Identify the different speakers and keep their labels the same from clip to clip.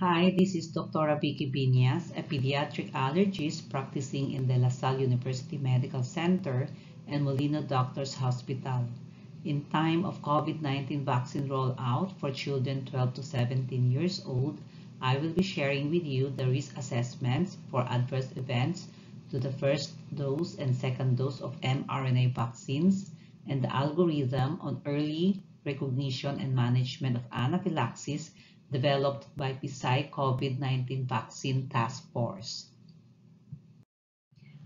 Speaker 1: this is Dr. Vicky Binas, a pediatric allergist practicing in the La Salle University Medical Center and Molino Doctors Hospital. In time of COVID-19 vaccine rollout for children 12 to 17 years old, I will be sharing with you the risk assessments for adverse events to the first dose and second dose of mRNA vaccines and the algorithm on early recognition and management of anaphylaxis developed by PSI COVID-19 Vaccine Task Force.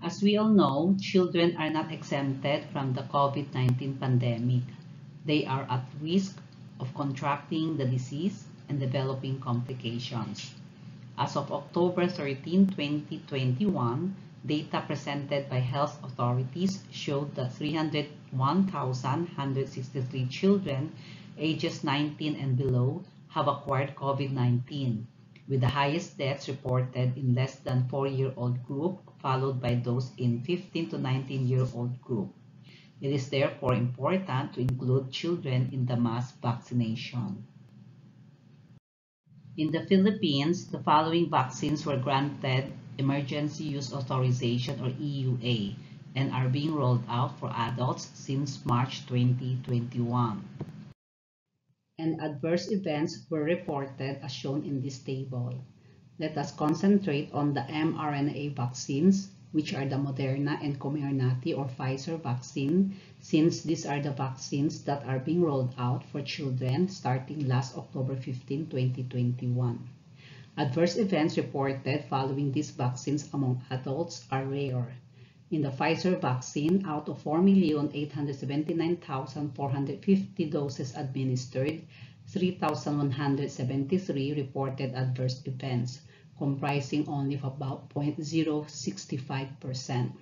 Speaker 1: As we all know, children are not exempted from the COVID-19 pandemic. They are at risk of contracting the disease and developing complications. As of October 13, 2021, data presented by health authorities showed that 301,163 children ages 19 and below have acquired COVID-19, with the highest deaths reported in less than 4-year-old group, followed by those in 15 to 19-year-old group. It is therefore important to include children in the mass vaccination. In the Philippines, the following vaccines were granted Emergency Use Authorization or EUA and are being rolled out for adults since March 2021 and adverse events were reported as shown in this table. Let us concentrate on the mRNA vaccines, which are the Moderna and Comirnaty or Pfizer vaccine, since these are the vaccines that are being rolled out for children starting last October 15, 2021. Adverse events reported following these vaccines among adults are rare. In the Pfizer vaccine, out of 4,879,450 doses administered, 3,173 reported adverse events, comprising only of about 0.065%.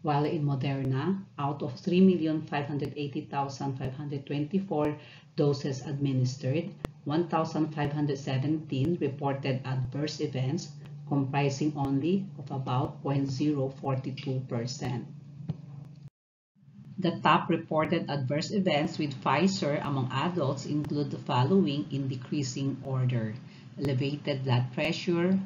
Speaker 1: While in Moderna, out of 3,580,524 doses administered, 1,517 reported adverse events, comprising only of about 0.042%. The top reported adverse events with Pfizer among adults include the following in decreasing order. Elevated blood pressure,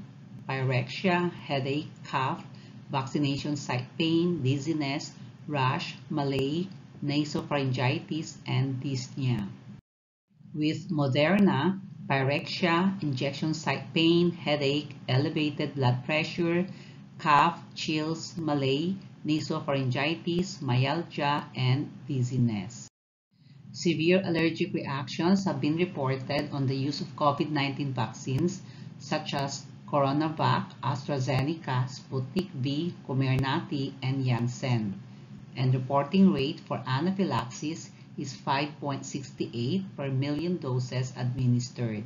Speaker 1: pyrexia, headache, cough, vaccination site pain, dizziness, rash, malaise, nasopharyngitis, and dyspnea. With Moderna, pyrexia, injection site pain, headache, elevated blood pressure, cough, chills, malaise, nasopharyngitis, myalgia, and dizziness. Severe allergic reactions have been reported on the use of COVID-19 vaccines such as CoronaVac, AstraZeneca, Sputnik V, Comirnaty, and Janssen. And reporting rate for anaphylaxis is 5.68 per million doses administered.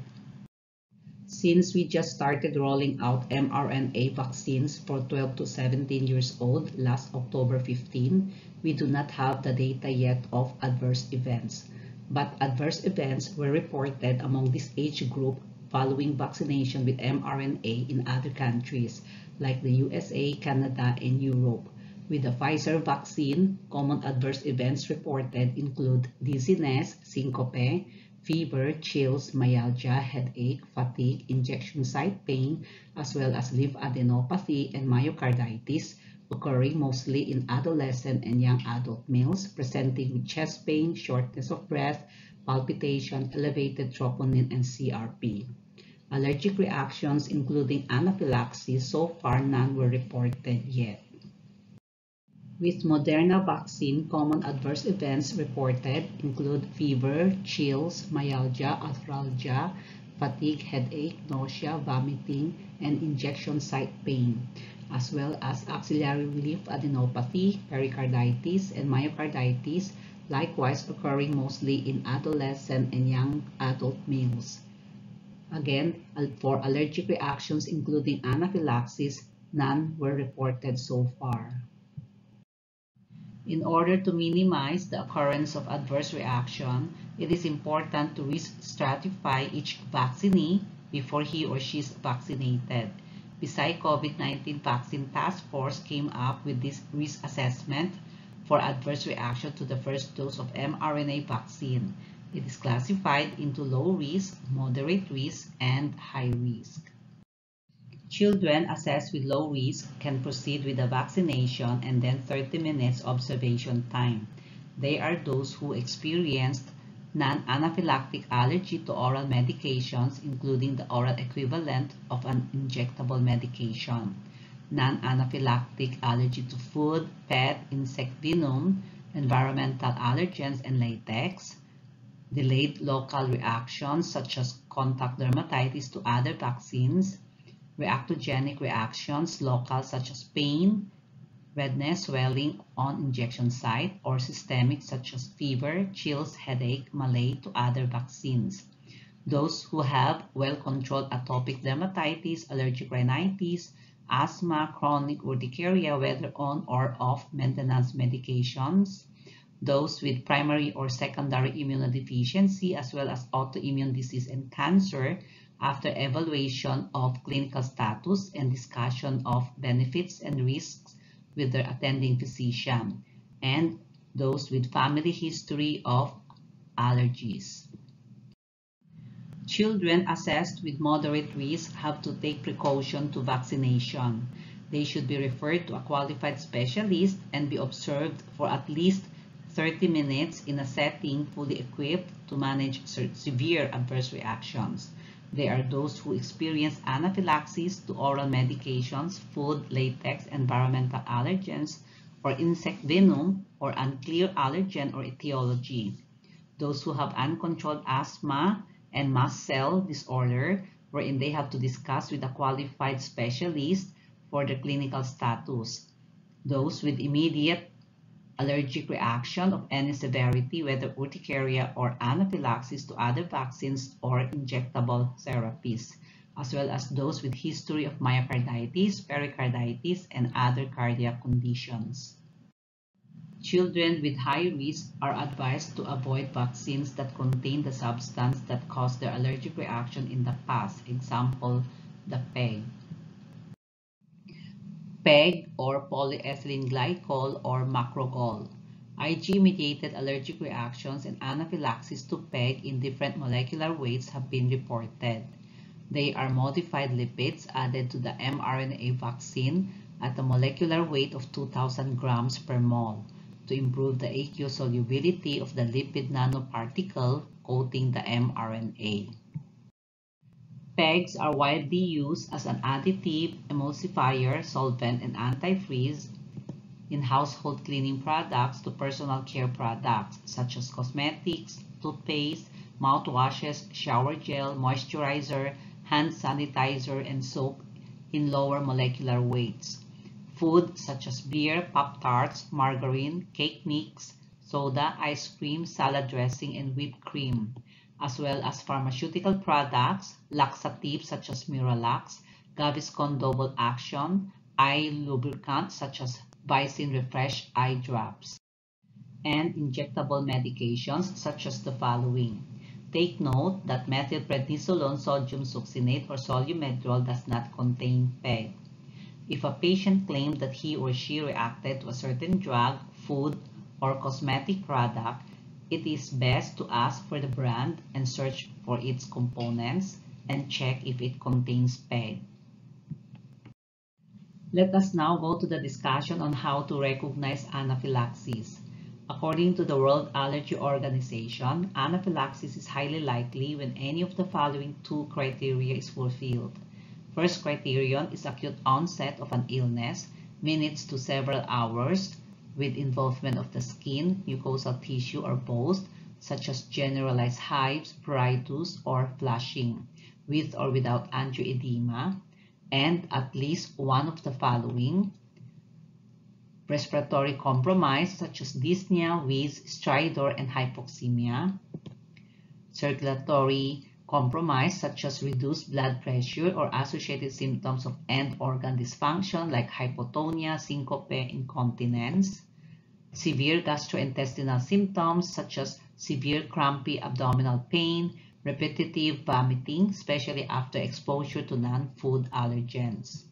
Speaker 1: Since we just started rolling out mRNA vaccines for 12 to 17 years old last October 15, we do not have the data yet of adverse events. But adverse events were reported among this age group following vaccination with mRNA in other countries like the USA, Canada, and Europe. With the Pfizer vaccine, common adverse events reported include dizziness, syncope, fever, chills, myalgia, headache, fatigue, injection site pain, as well as lymphadenopathy and myocarditis, occurring mostly in adolescent and young adult males presenting with chest pain, shortness of breath, palpitation, elevated troponin, and CRP. Allergic reactions including anaphylaxis, so far none were reported yet. With Moderna vaccine, common adverse events reported include fever, chills, myalgia, arthralgia, fatigue, headache, nausea, vomiting, and injection site pain, as well as axillary adenopathy, pericarditis, and myocarditis, likewise occurring mostly in adolescent and young adult males. Again, for allergic reactions including anaphylaxis, none were reported so far. In order to minimize the occurrence of adverse reaction, it is important to risk stratify each vaccinee before he or she is vaccinated. PSI COVID-19 Vaccine Task Force came up with this risk assessment for adverse reaction to the first dose of mRNA vaccine. It is classified into low risk, moderate risk, and high risk. Children assessed with low risk can proceed with the vaccination and then 30 minutes observation time. They are those who experienced non-anaphylactic allergy to oral medications, including the oral equivalent of an injectable medication, non-anaphylactic allergy to food, pet, insect venom, environmental allergens and latex, delayed local reactions such as contact dermatitis to other vaccines, reactogenic reactions local such as pain, redness, swelling on injection site, or systemic such as fever, chills, headache, malaise to other vaccines. Those who have well-controlled atopic dermatitis, allergic rhinitis, asthma, chronic urticaria, whether on or off maintenance medications, those with primary or secondary immunodeficiency, as well as autoimmune disease and cancer, after evaluation of clinical status and discussion of benefits and risks with their attending physician, and those with family history of allergies. Children assessed with moderate risk have to take precaution to vaccination. They should be referred to a qualified specialist and be observed for at least 30 minutes in a setting fully equipped to manage severe adverse reactions. They are those who experience anaphylaxis to oral medications, food, latex, environmental allergens, or insect venom, or unclear allergen or etiology. Those who have uncontrolled asthma and mast cell disorder, wherein they have to discuss with a qualified specialist for their clinical status. Those with immediate allergic reaction of any severity, whether urticaria or anaphylaxis to other vaccines or injectable therapies, as well as those with history of myocarditis, pericarditis, and other cardiac conditions. Children with high risk are advised to avoid vaccines that contain the substance that caused their allergic reaction in the past, example, the PEG. PEG or polyethylene glycol or macrogol. IgE-mediated allergic reactions and anaphylaxis to PEG in different molecular weights have been reported. They are modified lipids added to the mRNA vaccine at a molecular weight of 2,000 grams per mole to improve the aqueous solubility of the lipid nanoparticle coating the mRNA. PEGs are widely used as an additive, emulsifier, solvent, and antifreeze in household cleaning products to personal care products such as cosmetics, toothpaste, mouthwashes, shower gel, moisturizer, hand sanitizer, and soap in lower molecular weights. Food such as beer, Pop-Tarts, margarine, cake mix, soda, ice cream, salad dressing, and whipped cream as well as pharmaceutical products, laxatives such as Miralax, Gaviscon Double Action, eye lubricants such as Visine Refresh eye drops, and injectable medications such as the following. Take note that methylprednisolone sodium succinate or Solu-Medrol does not contain PEG. If a patient claimed that he or she reacted to a certain drug, food, or cosmetic product, it is best to ask for the brand and search for its components and check if it contains PEG. Let us now go to the discussion on how to recognize anaphylaxis. According to the World Allergy Organization, anaphylaxis is highly likely when any of the following two criteria is fulfilled. First criterion is acute onset of an illness, minutes to several hours, with involvement of the skin, mucosal tissue, or both, such as generalized hives, pruritus, or flushing, with or without angioedema, and at least one of the following. Respiratory compromise, such as dyspnea, wheeze, stridor, and hypoxemia. Circulatory compromise, such as reduced blood pressure or associated symptoms of end organ dysfunction like hypotonia, syncope, incontinence severe gastrointestinal symptoms such as severe crampy abdominal pain, repetitive vomiting, especially after exposure to non-food allergens.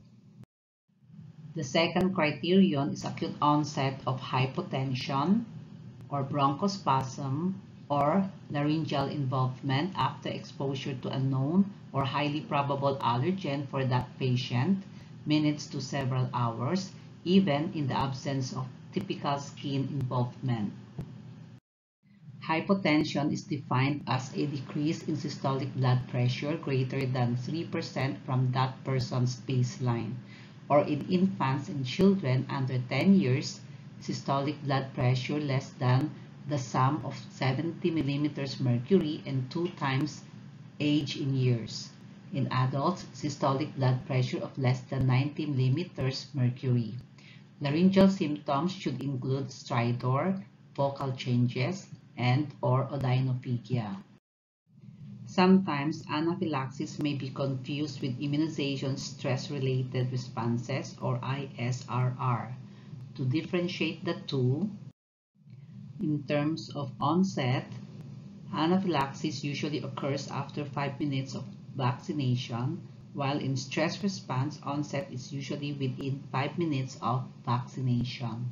Speaker 1: The second criterion is acute onset of hypotension or bronchospasm or laryngeal involvement after exposure to a known or highly probable allergen for that patient, minutes to several hours, even in the absence of typical skin involvement. Hypotension is defined as a decrease in systolic blood pressure greater than 3% from that person's baseline, or in infants and children under 10 years, systolic blood pressure less than the sum of 70 millimeters mercury and two times age in years. In adults, systolic blood pressure of less than 90 millimeters mercury. Laryngeal symptoms should include stridor, vocal changes, and or odynophagia. Sometimes anaphylaxis may be confused with immunization stress-related responses or ISRR. To differentiate the two, in terms of onset, anaphylaxis usually occurs after 5 minutes of vaccination, while in stress response, onset is usually within 5 minutes of vaccination.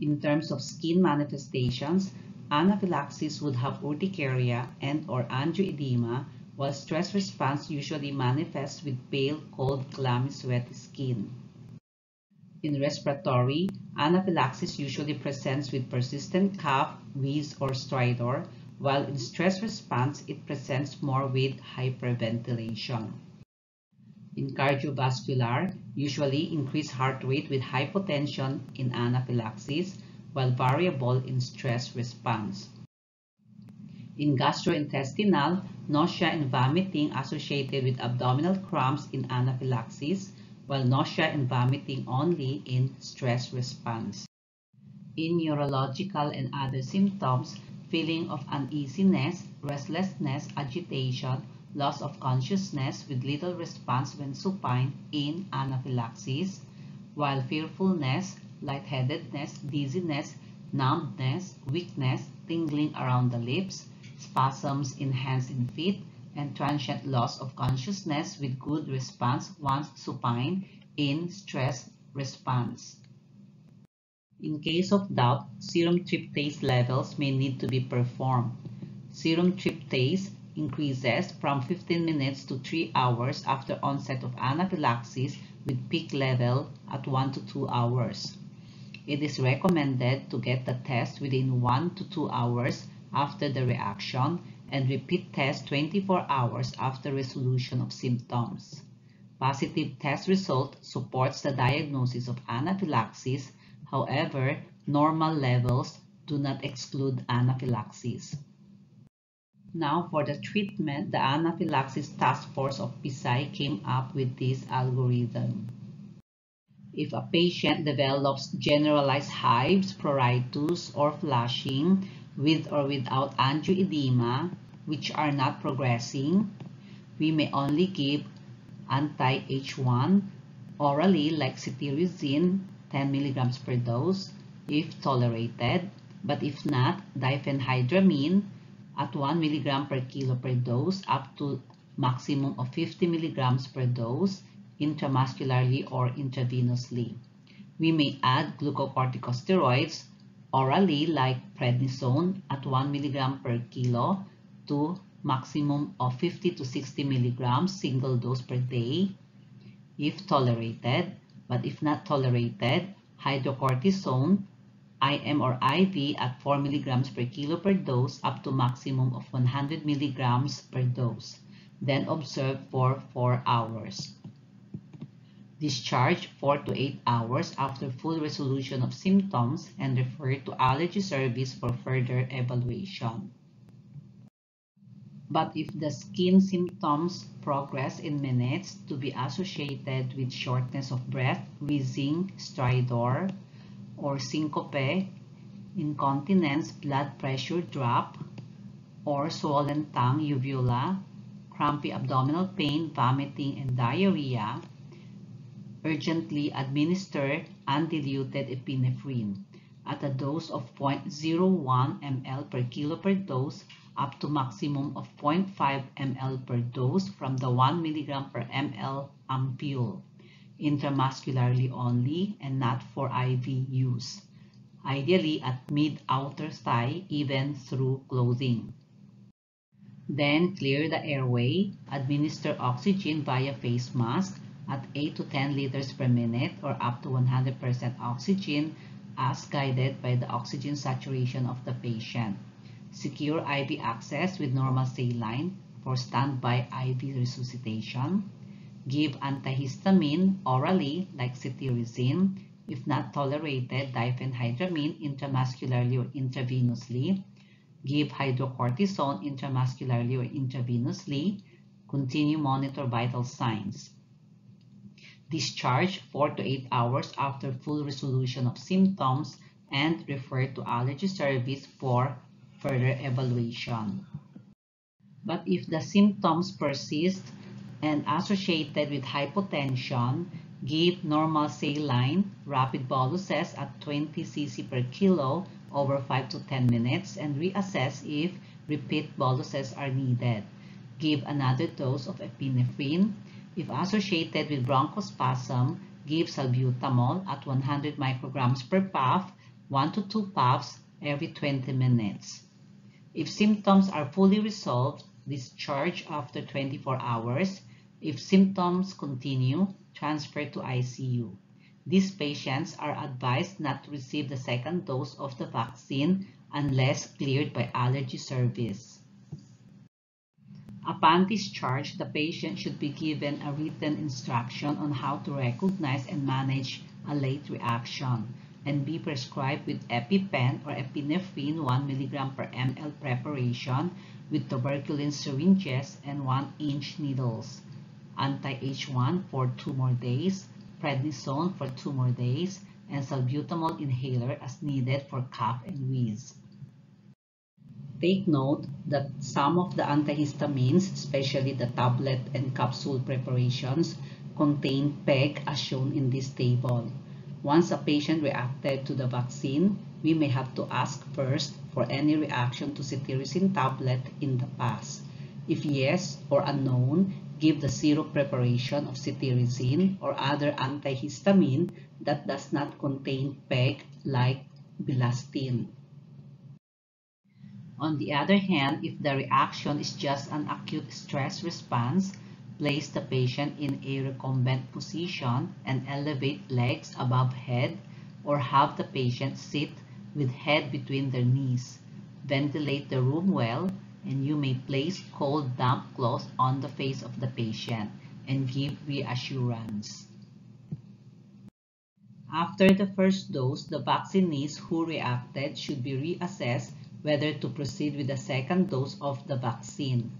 Speaker 1: In terms of skin manifestations, anaphylaxis would have urticaria and or angioedema, while stress response usually manifests with pale, cold, clammy, sweaty skin. In respiratory, anaphylaxis usually presents with persistent cough, wheeze, or stridor, while in stress response, it presents more with hyperventilation. In cardiovascular, usually increased heart rate with hypotension in anaphylaxis, while variable in stress response. In gastrointestinal, nausea and vomiting associated with abdominal cramps in anaphylaxis, while nausea and vomiting only in stress response. In neurological and other symptoms, feeling of uneasiness, restlessness, agitation, loss of consciousness with little response when supine in anaphylaxis, while fearfulness, lightheadedness, dizziness, numbness, weakness, tingling around the lips, spasms in hands and feet, and transient loss of consciousness with good response once supine in stress response. In case of doubt, serum tryptase levels may need to be performed. Serum tryptase increases from 15 minutes to 3 hours after onset of anaphylaxis with peak level at 1 to 2 hours. It is recommended to get the test within 1 to 2 hours after the reaction and repeat test 24 hours after resolution of symptoms. Positive test result supports the diagnosis of anaphylaxis However, normal levels do not exclude anaphylaxis. Now for the treatment, the Anaphylaxis Task Force of PSI came up with this algorithm. If a patient develops generalized hives, pruritus, or flushing with or without angioedema, which are not progressing, we may only give anti-H1 orally like cetirizine 10 milligrams per dose if tolerated, but if not, diphenhydramine at 1 milligram per kilo per dose up to maximum of 50 milligrams per dose intramuscularly or intravenously. We may add glucocorticosteroids orally like prednisone at 1 milligram per kilo to maximum of 50 to 60 milligrams single dose per day if tolerated but if not tolerated, hydrocortisone, IM or IV at 4 mg per kilo per dose up to maximum of 100 mg per dose. Then observe for 4 hours. Discharge 4 to 8 hours after full resolution of symptoms and refer to allergy service for further evaluation. But if the skin symptoms progress in minutes to be associated with shortness of breath, wheezing, stridor, or syncope, incontinence, blood pressure drop, or swollen tongue, uvula, crampy abdominal pain, vomiting, and diarrhea, urgently administer undiluted epinephrine at a dose of 0.01 ml per kilo per dose up to maximum of 0.5 ml per dose from the 1 mg per ml ampule, intramuscularly only and not for IV use. ideally at mid-outer thigh even through clothing. Then clear the airway, administer oxygen via face mask at 8 to 10 liters per minute or up to 100% oxygen as guided by the oxygen saturation of the patient. Secure IV access with normal saline for standby IV resuscitation. Give antihistamine orally like cetirizine. If not tolerated, diphenhydramine intramuscularly or intravenously give hydrocortisone intramuscularly or intravenously, continue monitor vital signs. Discharge 4 to 8 hours after full resolution of symptoms and refer to allergy service for further evaluation. But if the symptoms persist and associated with hypotension, give normal saline rapid boluses at 20 cc per kilo over 5 to 10 minutes and reassess if repeat boluses are needed. Give another dose of epinephrine. If associated with bronchospasm, give salbutamol at 100 micrograms per puff, 1 to 2 puffs every 20 minutes. If symptoms are fully resolved, discharge after 24 hours. If symptoms continue, transfer to ICU. These patients are advised not to receive the second dose of the vaccine unless cleared by allergy service. Upon discharge, the patient should be given a written instruction on how to recognize and manage a late reaction and be prescribed with EpiPen or epinephrine 1 mg per ml preparation with tuberculin syringes and 1-inch needles, anti-H1 for 2 more days, prednisone for two more days, and salbutamol inhaler as needed for cough and wheeze. Take note that some of the antihistamines, especially the tablet and capsule preparations, contain PEG as shown in this table. Once a patient reacted to the vaccine, we may have to ask first for any reaction to cetirizine tablet in the past. If yes or unknown, give the syrup preparation of cetirizine or other antihistamine that does not contain PEG like bilastine. On the other hand, if the reaction is just an acute stress response, place the patient in a recumbent position and elevate legs above head or have the patient sit with head between their knees. Ventilate the room well and you may place cold damp cloth on the face of the patient and give reassurance. After the first dose, the vaccinees who reacted should be reassessed whether to proceed with the second dose of the vaccine.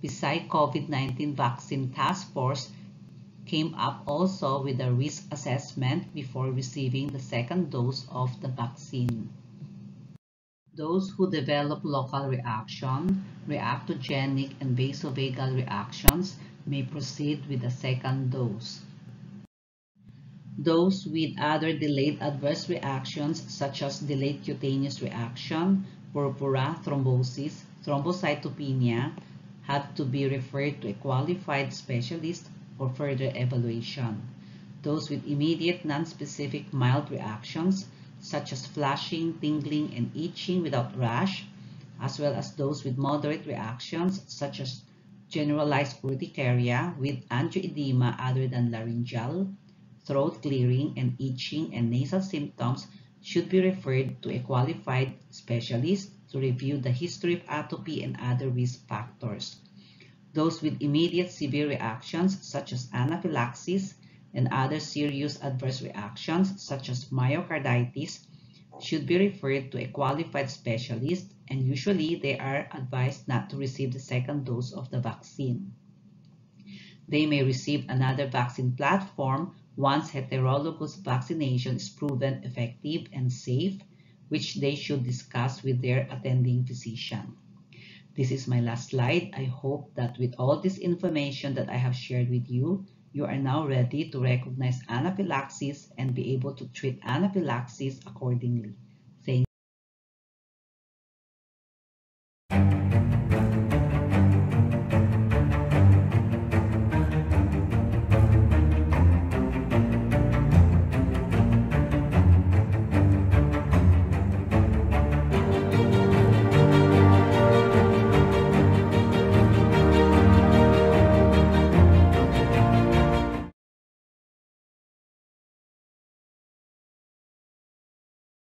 Speaker 1: Beside COVID-19 Vaccine Task Force came up also with a risk assessment before receiving the second dose of the vaccine. Those who develop local reaction, reactogenic and vasovagal reactions may proceed with the second dose. Those with other delayed adverse reactions such as delayed cutaneous reaction, purpura, thrombosis, thrombocytopenia have to be referred to a qualified specialist for further evaluation. Those with immediate non-specific mild reactions such as flushing, tingling, and itching without rash, as well as those with moderate reactions such as generalized urticaria with angioedema other than laryngeal, throat clearing and itching and nasal symptoms should be referred to a qualified specialist to review the history of atopy and other risk factors. Those with immediate severe reactions such as anaphylaxis, and other serious adverse reactions such as myocarditis should be referred to a qualified specialist and usually they are advised not to receive the second dose of the vaccine. They may receive another vaccine platform once heterologous vaccination is proven effective and safe, which they should discuss with their attending physician. This is my last slide. I hope that with all this information that I have shared with you, you are now ready to recognize anaphylaxis and be able to treat anaphylaxis accordingly.